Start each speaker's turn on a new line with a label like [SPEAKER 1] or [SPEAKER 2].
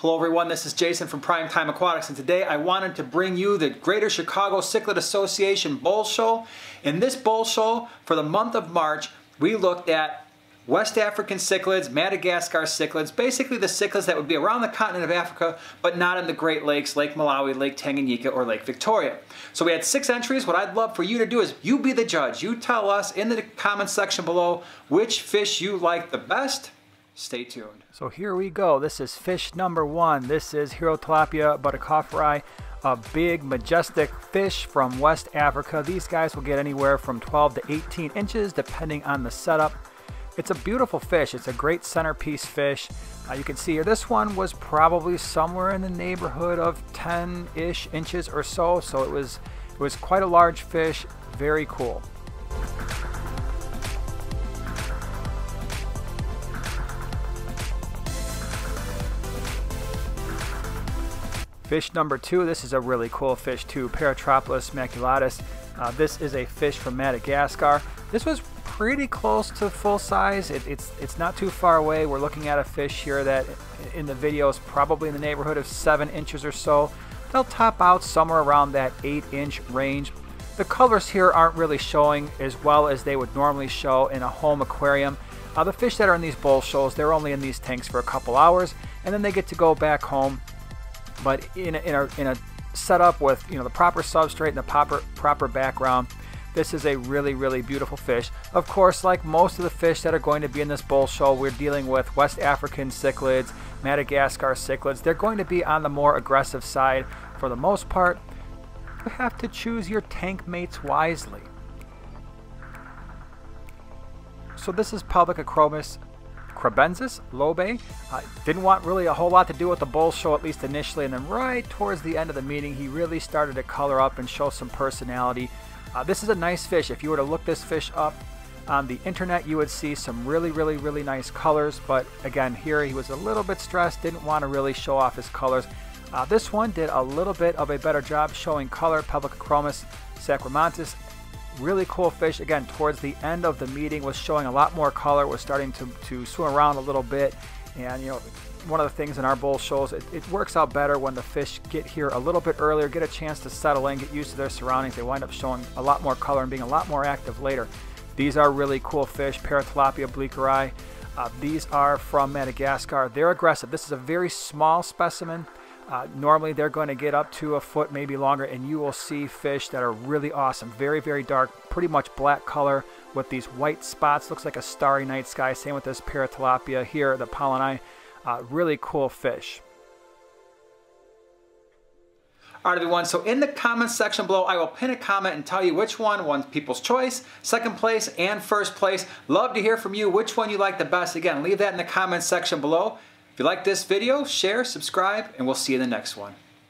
[SPEAKER 1] Hello everyone, this is Jason from Prime Time Aquatics and today I wanted to bring you the Greater Chicago Cichlid Association Bowl Show. In this bowl Show, for the month of March, we looked at West African cichlids, Madagascar cichlids, basically the cichlids that would be around the continent of Africa, but not in the Great Lakes, Lake Malawi, Lake Tanganyika, or Lake Victoria. So we had six entries. What I'd love for you to do is you be the judge. You tell us in the comment section below which fish you like the best, Stay tuned.
[SPEAKER 2] So here we go. This is fish number one. This is Herotilapia buttikoferi, a Cofry, a big, majestic fish from West Africa. These guys will get anywhere from 12 to 18 inches depending on the setup. It's a beautiful fish. It's a great centerpiece fish. Uh, you can see here, this one was probably somewhere in the neighborhood of 10-ish inches or so. So it was, it was quite a large fish. Very cool. Fish number two, this is a really cool fish too, Paretroplus maculatus. Uh, this is a fish from Madagascar. This was pretty close to full size. It, it's, it's not too far away. We're looking at a fish here that in the video is probably in the neighborhood of seven inches or so. They'll top out somewhere around that eight inch range. The colors here aren't really showing as well as they would normally show in a home aquarium. Uh, the fish that are in these bowl shows, they're only in these tanks for a couple hours and then they get to go back home but in a, in a, in a setup with you know the proper substrate and the proper proper background this is a really really beautiful fish. Of course like most of the fish that are going to be in this bowl show we're dealing with west african cichlids madagascar cichlids. They're going to be on the more aggressive side for the most part. You have to choose your tank mates wisely. So this is Pelvic Kribensis, Lobe. Uh, didn't want really a whole lot to do with the bowl show, at least initially, and then right towards the end of the meeting, he really started to color up and show some personality. Uh, this is a nice fish. If you were to look this fish up on the internet, you would see some really, really, really nice colors. But again, here he was a little bit stressed, didn't want to really show off his colors. Uh, this one did a little bit of a better job showing color, Pelvicachromis sacrimontis really cool fish. Again, towards the end of the meeting was showing a lot more color, was starting to, to swim around a little bit. And, you know, one of the things in our bowl shows, it, it, works out better when the fish get here a little bit earlier, get a chance to settle in, get used to their surroundings. They wind up showing a lot more color and being a lot more active later. These are really cool fish, Paratilapia bleekeri. Uh, these are from Madagascar. They're aggressive. This is a very small specimen. Uh, normally they're going to get up to a foot, maybe longer, and you will see fish that are really awesome. Very, very dark, pretty much black color with these white spots. Looks like a starry night sky. Same with this Paratilapia here, the Polleni. Uh, really cool fish.
[SPEAKER 1] All right, everyone, so in the comments section below, I will pin a comment and tell you which one won People's Choice, second place, and first place. Love to hear from you which one you like the best. Again, leave that in the comments section below. If you like this video, share, subscribe, and we'll see you in the next one.